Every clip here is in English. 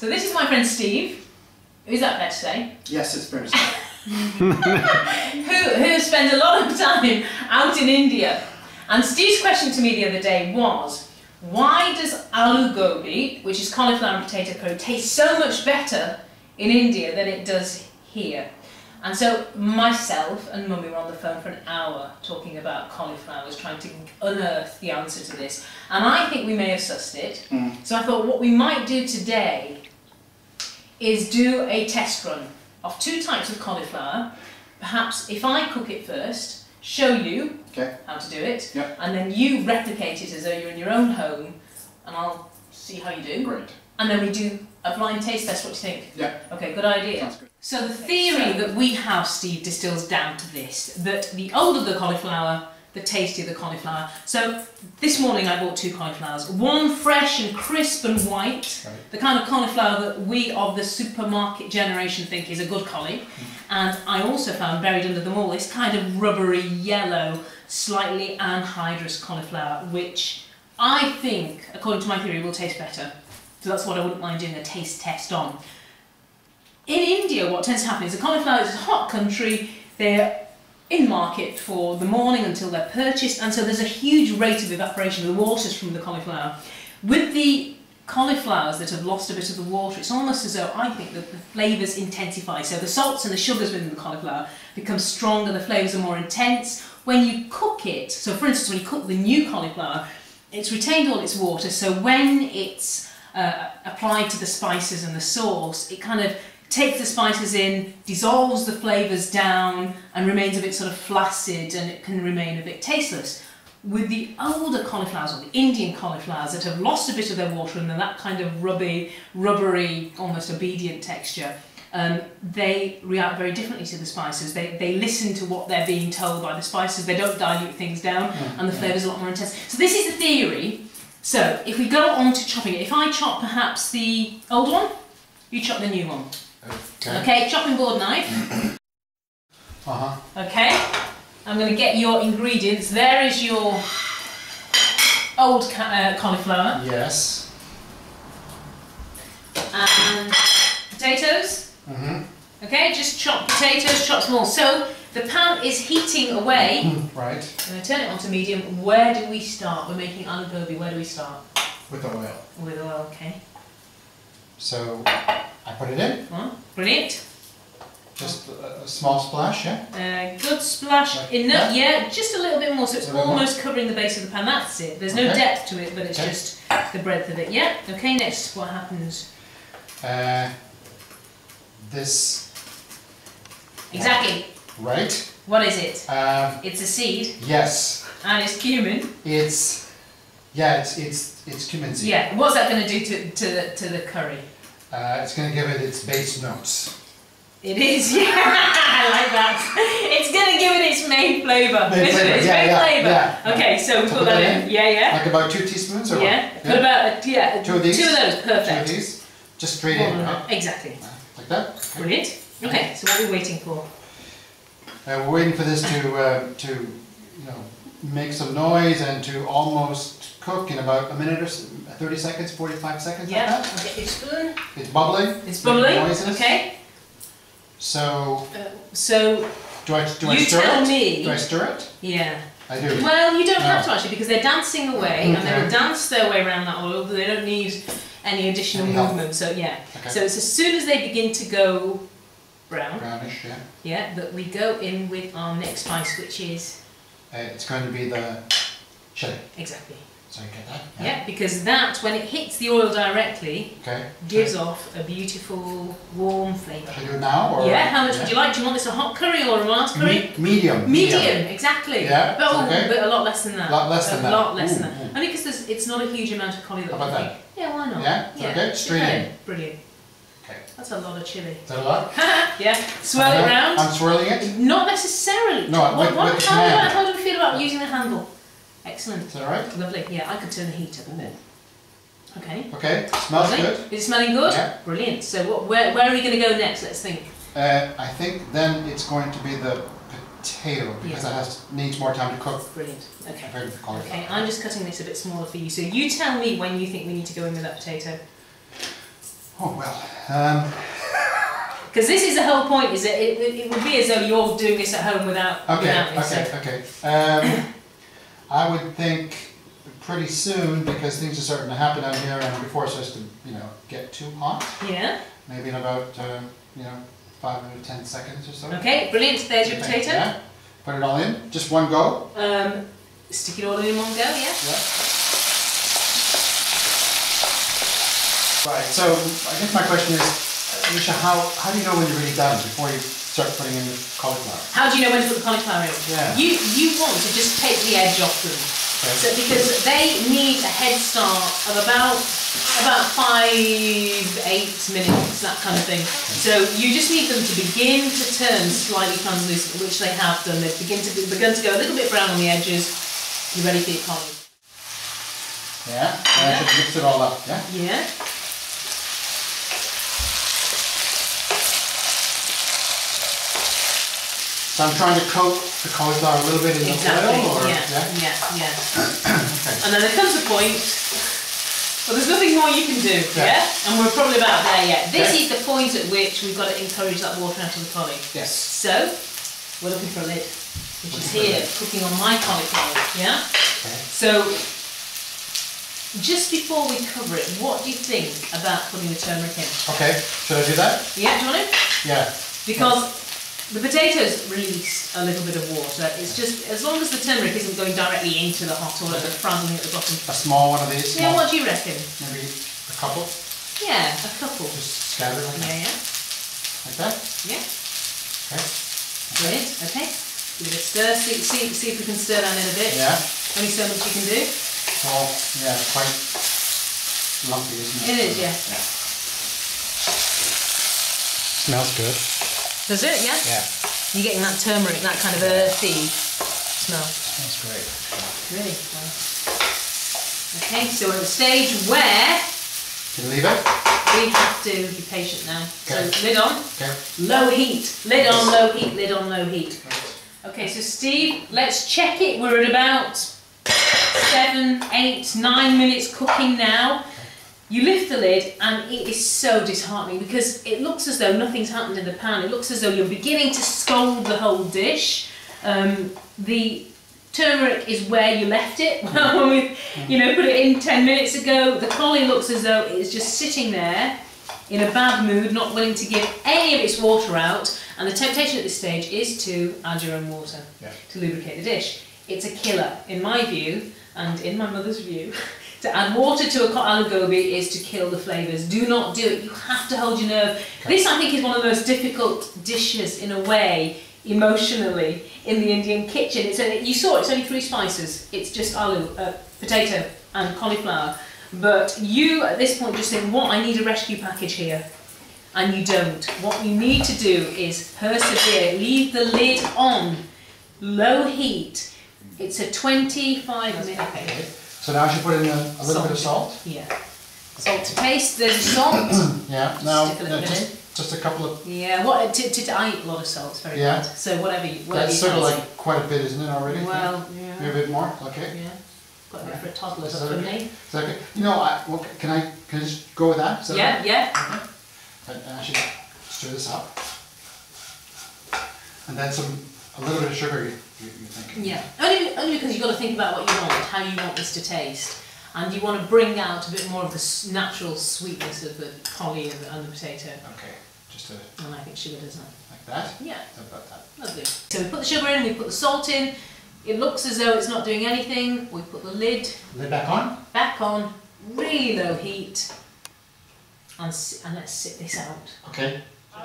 So this is my friend Steve. Who's that fair to say? Yes, it's fair to say. who, who spends a lot of time out in India. And Steve's question to me the other day was, why does aloo gobi, which is cauliflower and potato curry, taste so much better in India than it does here? And so myself and Mummy were on the phone for an hour talking about cauliflowers, trying to unearth the answer to this. And I think we may have sussed it. Mm. So I thought what we might do today is do a test run of two types of cauliflower. Perhaps if I cook it first, show you Okay. how to do it, Yep. and then you replicate it as though you're in your own home, and I'll see how you do. Great. And then we do a blind taste test. What do you think? Yeah. Okay, good idea. Sounds good. So the theory that we have, Steve, distills down to this: that the older the cauliflower, the tastier the cauliflower. So this morning I bought two cauliflowers, one fresh and crisp and white, Right. the kind of cauliflower that we of the supermarket generation think is a good cauli. Hmm. And I also found buried under them all this kind of rubbery yellow, slightly anhydrous cauliflower, which I think, according to my theory, will taste better. So that's what I wouldn't mind doing a taste test on. In India, what tends to happen is the cauliflower is a hot country, they're in market for the morning until they're purchased, and so there's a huge rate of evaporation of the waters from the cauliflower. With the cauliflowers that have lost a bit of the water, it's almost as though I think that the flavours intensify. So the salts and the sugars within the cauliflower become stronger, the flavours are more intense. When you cook it, so for instance, when you cook the new cauliflower, it's retained all its water, so when it's uh, applied to the spices and the sauce, it kind of takes the spices in, dissolves the flavours down, and remains a bit sort of flaccid and it can remain a bit tasteless. With the older cauliflowers, or the Indian cauliflowers that have lost a bit of their water and they're that kind of rubby, rubbery, almost obedient texture, um, they react very differently to the spices. They, they listen to what they're being told by the spices, they don't dilute things down, and the flavour's a lot more intense. So, this is the theory. So, if we go on to chopping it, if I chop perhaps the old one, you chop the new one. Okay. Okay, chopping board knife. Uh huh. Okay, I'm going to get your ingredients. There is your old ca- uh, cauliflower Yes. and potatoes. Mm-hmm. Okay, just chop potatoes, chop small. So the pan is heating away. Right. I'm going to turn it on to medium. Where do we start? We're making aloo gobi. Where do we start? With the oil. With oil, okay. So I put it in. Well, brilliant. Just a, a small splash. Yeah. Uh, good splash. Like Enough, that? yeah, just a little bit more, so it's A little more? almost covering the base of the pan. That's it. There's no Okay. depth to it, but it's Okay. just the breadth of it. Yeah. Okay. Next, what happens? Uh, this. Exactly. Right. What is it? Um, It's a seed, yes. and it's cumin. It's. Yeah. It's it's it's cumin seed. Yeah. What's that going to do to to the to the curry? Uh, it's going to give it its base notes. It is. Yeah. I like that. It's going to give it its main flavour. Main isn't it? flavour, Its yeah, main yeah, flavour. yeah. Okay. So we put put that in. in? Yeah. Yeah. Like about two teaspoons or what? Yeah. Put about a, yeah. Two of these? Two of those. perfect. Two of these. Just straight One in, right? Exactly. Like that. Okay. Brilliant. Okay. So what are we waiting for? Uh, we're waiting for this to uh, to you know make some noise and to almost cook in about a minute or s- 30 seconds, 45 seconds Yeah. like that. Get your spoon. It's bubbling. It's bubbling. noises. Okay. So Uh, so do I do I stir tell it? me. Do I stir it? yeah. I do. Well, you don't No. have to actually because they're dancing away and they will Okay. dance their way around that oil. They don't need any additional Any movement. So yeah. Okay. So it's as soon as they begin to go brown, Brownish, yeah. yeah, that we go in with our next spice, which is Uh, it's going to be the chili. exactly So you get that. yeah, because that when it hits the oil directly Okay. gives off a beautiful warm flavour. Should I do it now or? Yeah, how much would you like? Do you want this a hot curry or a mild curry? Me- medium. Medium, exactly. Yeah, but, oh, okay. but a lot less than that. A Lot less than a that. lot less than that. ooh. Only because it's not a huge amount of cauliflower. How about think. Yeah, why not? Yeah? That okay? Straight in. Brilliant. That's a lot of chili. Is that a lot? yeah. Swirl it Uh-huh. round. I'm swirling it. Not necessarily. No, what, with- what, with how, hand. how do we feel about using the handle? Excellent. Is that alright? Lovely. Yeah, I could turn the heat up a bit. Okay. Okay. Smells Lovely. good. Is it smelling good? Yeah. Brilliant. So what, where, where are we going to go next? Let's think. Uh, I think then it's going to be the potato because Yeah. that has needs more time to cook Brilliant. Okay. compared to the cauliflower. Okay, I'm just cutting this a bit smaller for you. So you tell me when you think we need to go in with that potato. Oh, well, um, Because this is the whole point, is that it, it, it would be as though you're doing this at home without, okay, without okay, okay. Um, I would think pretty soon, because things are starting to happen out here and before it starts to, you know, get too hot, yeah. maybe in about, uh, you know, five or ten seconds or so. Okay, brilliant. There's your potato. yeah. Put it all in, just one go. Um, stick it all in one go, yeah? Yeah. Right, so I guess my question is, Nisha, how, how do you know when you're really done before you start putting in the cauliflower? How do you know when to put the cauliflower in? Yeah. You you want to just take the edge off them. Okay. So because they need a head start of about about five, eight minutes, that kind of thing. So you just need them to begin to turn slightly translucent, which they have done. They've begin to begin to go a little bit brown on the edges. You ready for your cauli? Yeah, and I should mix it all up, yeah? Yeah. So I'm trying to coat the cauliflower a little bit in the Exactly. oil, or? Yeah. Yeah. Yeah. Okay. And then there comes a point. Well, there's nothing more you can do, Yeah. yeah? And we're probably about there yet. This Okay. is the point at which we've got to encourage that water out of the cauli. Yes. So, we're looking for a lid, which is here, cooking on my cauliflower, yeah? Okay. So, just before we cover it, what do you think about putting the turmeric in? Okay, should I do that? Yeah, do you want to? Yeah. Because the potatoes release a little bit of water. It's just, as long as the turmeric isn't going directly into the hot oil and frazzling at the bottom. A small one of these, Yeah, small, what do you reckon? maybe a couple, Yeah, a couple. just scattered like that, Yeah, yeah, like that? yeah. Okay. Brilliant, okay. Give it a stir, see, see, see if we can stir that in a bit. Yeah, Only so much you can do. well, yeah, quite lumpy, isn't it? It is, yeah. Smells good. Does it, yeah? Yeah, You're getting that turmeric, that kind of earthy smell. smells great. Really? Okay, so we're at the stage where Can you leave it? we have to be patient now. Okay. So lid on, Okay. low heat, lid on, low heat, lid on, low heat. Okay, so Steve, let's check it. We're at about seven, eight, nine minutes cooking now. You lift the lid and it is so disheartening because it looks as though nothing's happened in the pan. It looks as though you're beginning to scald the whole dish. Um, the turmeric is where you left it when we, you know, put it in 10 minutes ago. The cauli looks as though it's just sitting there in a bad mood, not willing to give any of its water out. And the temptation at this stage is to add your own water Yeah. to lubricate the dish. It's a killer, in my view, and in my mother's view. To add water to a aloo gobi is to kill the flavours. Do not do it. You have to hold your nerve. This, I think, is one of the most difficult dishes in a way, emotionally, in the Indian kitchen. It's only, you saw it, it's only three spices. It's just aloo, uh, potato, and cauliflower. But you, at this point, just think, what? I need a rescue package here. And you don't. What you need to do is persevere. Leave the lid on, low heat. It's a 25 minute. So now I should put in a, a little bit of salt? Yeah. Salt to taste. There's salt. Yeah, now, Stick a little bit just, just a couple of, yeah. What? To, to, I eat a lot of salt. It's very Yeah. bad. So whatever you. Whatever that's you sort of like quite a bit, isn't it, already? Well, yeah. Maybe a bit more, okay? Yeah. Got a bit for a toddler, Is that okay? Is that okay? You know, I, well, can I, can I just go with that? Is that Yeah, okay? yeah. And and I should stir this up. And then some, a little bit of sugar, you, you you think? Yeah, only, only because you've got to think about what you want, how you want this to taste. And you want to bring out a bit more of the natural sweetness of the cauli and the, and the potato. Okay, just uh, And I think sugar does that. like that? Yeah, About that. lovely. So we put the sugar in, we put the salt in. It looks as though it's not doing anything. We put the lid Lid back on? back on, really low heat. And, and let's sit this out. Okay.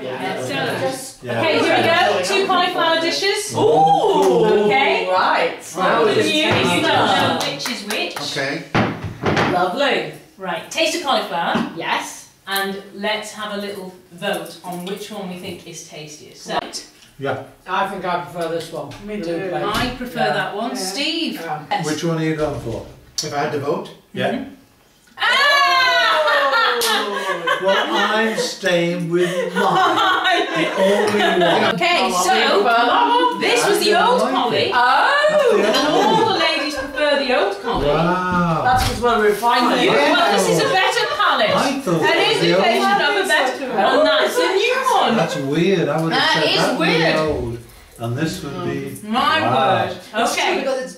Yeah, so- Okay, here we go. Two cauliflower dishes. Ooh. Okay. Right. Now Now you, don't know which is which. Okay. Lovely. Right, taste of cauliflower. Yes. and let's have a little vote on which one we think is tastiest. So, Yeah. I think I prefer this one. Me too. I prefer Yeah. that one. Yeah. Steve? Yeah. Yes. Which one are you going for? If I had to vote? Yeah. Ah! Well, I'm staying with mine. The only one. okay, so I prefer that one. this was the old don't cauli. Oh. and all the ladies prefer the old cauli. Wow. That's because we're refined. You, Yeah. well, this is a better palate honest. I thought An it was the indication old. of a better and that's a new one. That's weird. I would have That said is that would be weird. old, and this would be. My Wow. word. It's true Okay. because it's